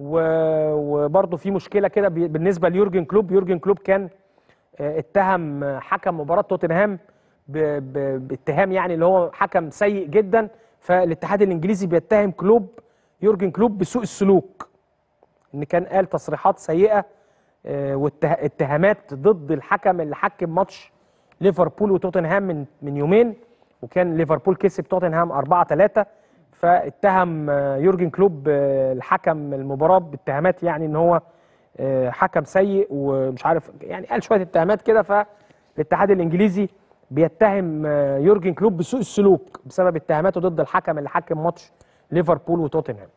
وبرضه في مشكلة كده بالنسبة ليورجن كلوب. يورجن كلوب كان آه، اتهم آه، حكم مباراة توتنهام باتهام يعني اللي هو حكم سيء جدا. فالاتحاد الإنجليزي بيتهم كلوب يورجن كلوب بسوء السلوك إن كان قال تصريحات سيئة واتهامات ضد الحكم اللي حكم ماتش ليفربول وتوتنهام من من يومين. وكان ليفربول كسب توتنهام 4 3 فاتهم يورجن كلوب آه، الحكم المباراة باتهامات يعني إن هو آه، حكم سيء ومش عارف يعني قال شوية اتهامات كده فالاتحاد الإنجليزي بيتهم آه، يورجن كلوب بسوء السلوك بسبب اتهاماته ضد الحكم اللي حكم ماتش ليفربول وتوتنهام.